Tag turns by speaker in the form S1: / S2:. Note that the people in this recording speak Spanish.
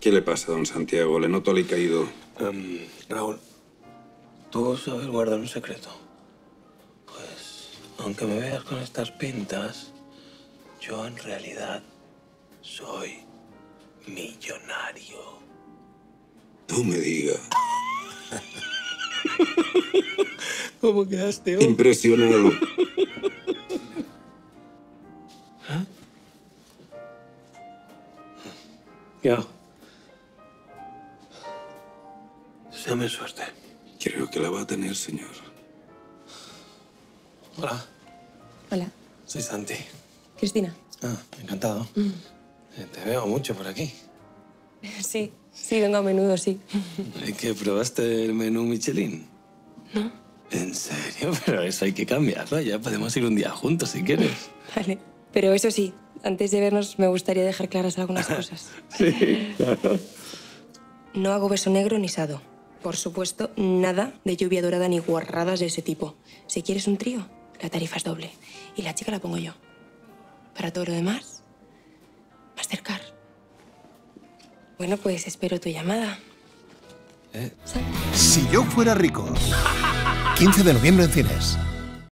S1: ¿Qué le pasa don Santiago? Le noto caído.
S2: Um, Raúl, ¿tú sabes guardar un secreto? Pues, aunque me veas con estas pintas, yo en realidad soy millonario.
S1: No me diga.
S2: ¿Cómo quedaste hoy?
S1: Impresionado.
S2: Ya. Déjame suerte.
S1: Creo que la va a tener, señor.
S2: Hola,
S3: Hola,
S2: soy Santi.
S3: Cristina.
S2: Ah, encantado. Eh, Te veo mucho por aquí.
S3: Sí, sí, vengo a menudo, sí.
S2: ¿Es que probaste el menú Michelin?
S3: No.
S2: ¿En serio? Pero eso hay que cambiarlo. Ya podemos ir un día juntos si quieres.
S3: Vale. Pero eso sí, antes de vernos me gustaría dejar claras algunas cosas.
S2: Sí, claro.
S3: No hago beso negro ni sado. Por supuesto, nada de lluvia dorada ni guarradas de ese tipo. Si quieres un trío, la tarifa es doble. Y la chica la pongo yo. Para todo lo demás, Mastercard. Bueno, pues espero tu llamada.
S2: Eh,
S4: Si yo fuera rico. 15 de noviembre en cines.